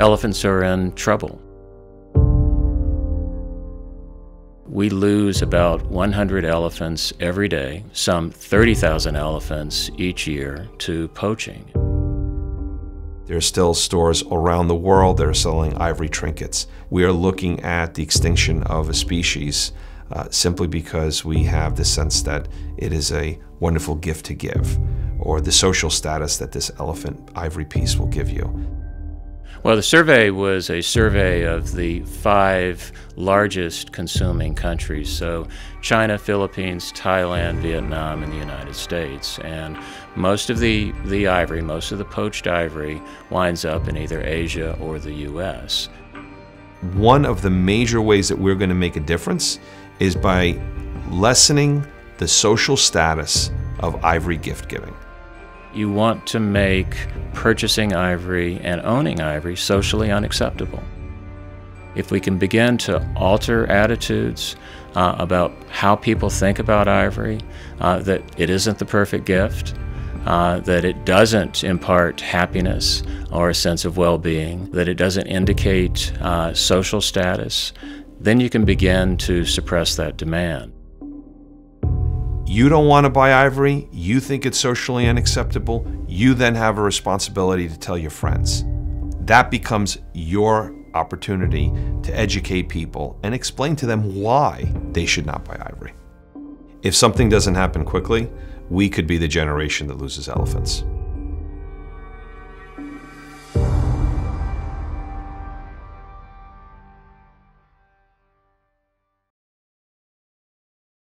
elephants are in trouble. We lose about 100 elephants every day, some 30,000 elephants each year to poaching. There are still stores around the world that are selling ivory trinkets. We are looking at the extinction of a species uh, simply because we have the sense that it is a wonderful gift to give, or the social status that this elephant ivory piece will give you. Well, the survey was a survey of the five largest consuming countries, so China, Philippines, Thailand, Vietnam, and the United States. And most of the, the ivory, most of the poached ivory, winds up in either Asia or the U.S. One of the major ways that we're going to make a difference is by lessening the social status of ivory gift giving. You want to make purchasing ivory and owning ivory socially unacceptable. If we can begin to alter attitudes uh, about how people think about ivory, uh, that it isn't the perfect gift, uh, that it doesn't impart happiness or a sense of well being, that it doesn't indicate uh, social status, then you can begin to suppress that demand. You don't want to buy ivory, you think it's socially unacceptable, you then have a responsibility to tell your friends. That becomes your opportunity to educate people and explain to them why they should not buy ivory. If something doesn't happen quickly, we could be the generation that loses elephants.